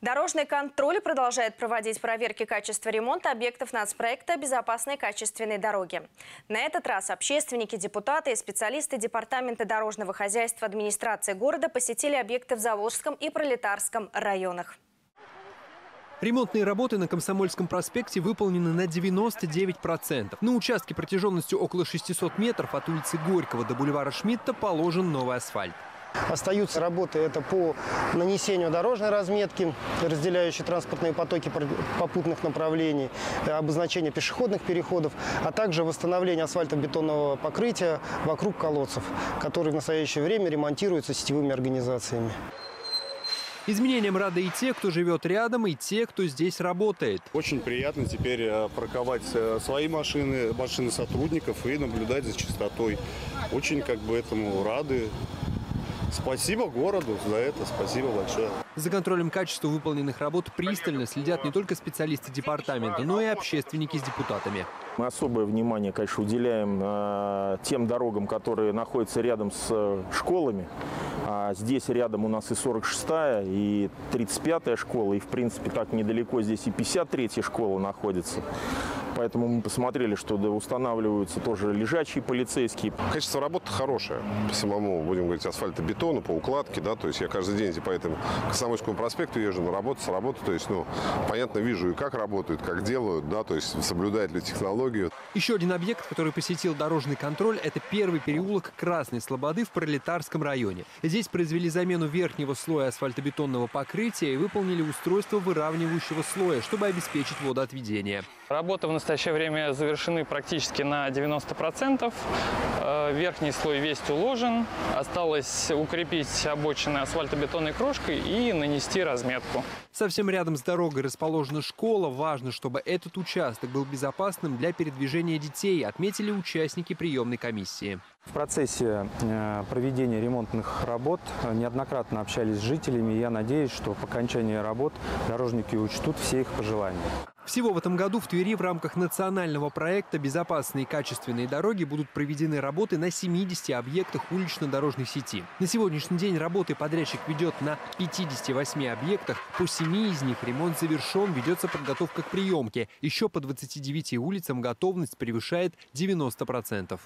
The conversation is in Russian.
Дорожный контроль продолжает проводить проверки качества ремонта объектов нацпроекта «Безопасные качественные дороги». На этот раз общественники, депутаты и специалисты Департамента дорожного хозяйства администрации города посетили объекты в Заволжском и Пролетарском районах. Ремонтные работы на Комсомольском проспекте выполнены на 99%. На участке протяженностью около 600 метров от улицы Горького до бульвара Шмидта положен новый асфальт. Остаются работы это по нанесению дорожной разметки, разделяющей транспортные потоки попутных направлений, э, обозначение пешеходных переходов, а также восстановление асфальтобетонного покрытия вокруг колодцев, которые в настоящее время ремонтируются сетевыми организациями. Изменениям рады и те, кто живет рядом, и те, кто здесь работает. Очень приятно теперь э, парковать э, свои машины, машины сотрудников и наблюдать за чистотой. Очень как бы этому рады. Спасибо городу за это, спасибо большое. За контролем качества выполненных работ пристально следят не только специалисты департамента, но и общественники с депутатами. Мы особое внимание, конечно, уделяем э, тем дорогам, которые находятся рядом с э, школами. А здесь рядом у нас и 46-я, и 35-я школа, и, в принципе, так недалеко здесь и 53-я школа находится. Поэтому мы посмотрели, что устанавливаются тоже лежачие полицейские. Качество работы хорошее. По самому, будем говорить, асфальтобетону, по укладке, да, то есть я каждый день по этому Комсомольскому проспекту езжу на работу, с работы, то есть, ну, понятно, вижу и как работают, как делают, да, то есть соблюдают ли технологию. Еще один объект, который посетил дорожный контроль, это первый переулок Красной Слободы в Пролетарском районе. Здесь произвели замену верхнего слоя асфальтобетонного покрытия и выполнили устройство выравнивающего слоя, чтобы обеспечить водоотведение. Работа в настоящее время завершены практически на 90%. Э, верхний слой весь уложен. Осталось укрепить обочины асфальтобетонной крошкой и нанести разметку. Совсем рядом с дорогой расположена школа. Важно, чтобы этот участок был безопасным для передвижения детей, отметили участники приемной комиссии. В процессе э, проведения ремонтных работ неоднократно общались с жителями. Я надеюсь, что по окончании работ дорожники учтут все их пожелания. Всего в этом году в Твери в рамках национального проекта «Безопасные качественные дороги» будут проведены работы на 70 объектах улично-дорожной сети. На сегодняшний день работы подрядчик ведет на 58 объектах. По 7 из них ремонт завершен, ведется подготовка к приемке. Еще по 29 улицам готовность превышает 90%.